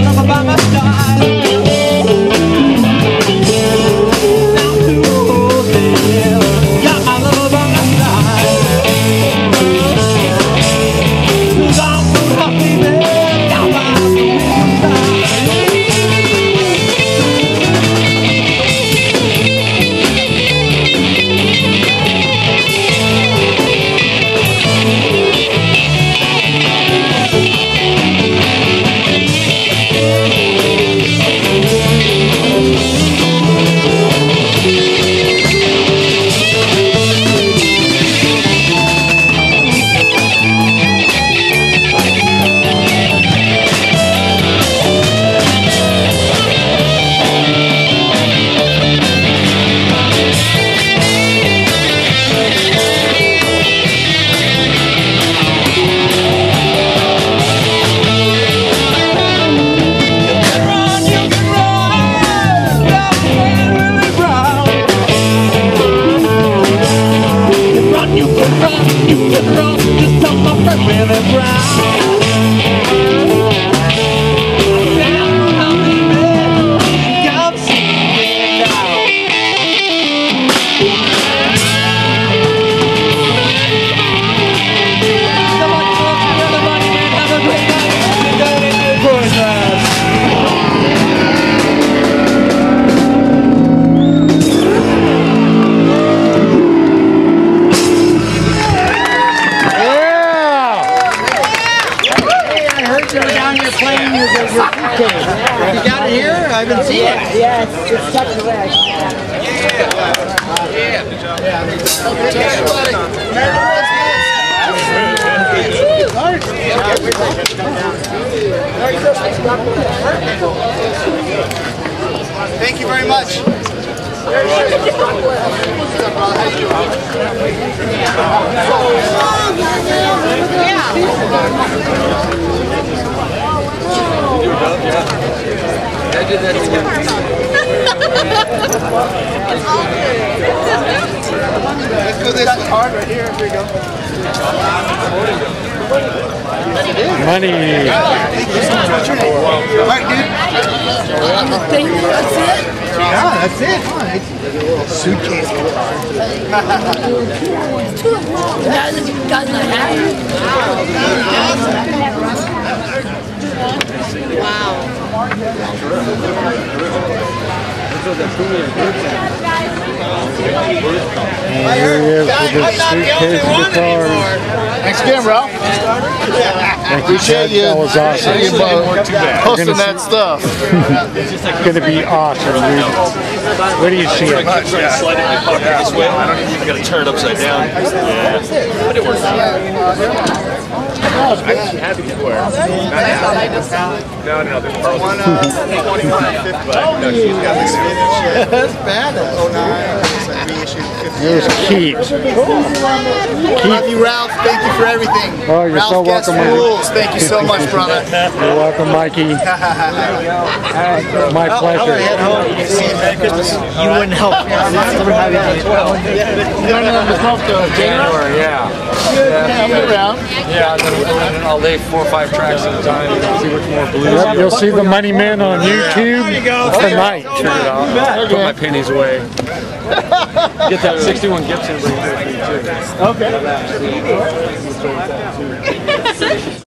나가봐. Yeah, yeah, it's such a leg. Thank you very much. Let's go this card right here. Here we go. Money. Thank you so much. What's your name? Mark, dude. Yeah, that's it. Suitcase is with his suitcase of guitars. Thanks again, bro. Thank you, Appreciate. That was awesome. You. Posting that stuff. It's going to be awesome, dude. Where do you see it? Slide it in my pocket this way. I don't even got to turn it upside down. Yeah. But it works. I just had to get where. No, no, there's One, uh, 25, but no, she's got this. That's bad. Oh, nine. It's like reissued 50. There's Keith. Love you, Ralph. Thank you for everything. Oh, you're Ralph so welcome, man. Rules. Thank you so much, brother. You're welcome, Mikey. My pleasure. You wouldn't help. Going on the 12th of January. yeah. Yeah, I'll around. Yeah, then I'll lay four or five tracks at a time and see which more blues. Yep, you'll see the Moneymen on YouTube tonight. Turn it off. Put my pennies away. Get that 61 Gibson. bring it with me, too. Okay.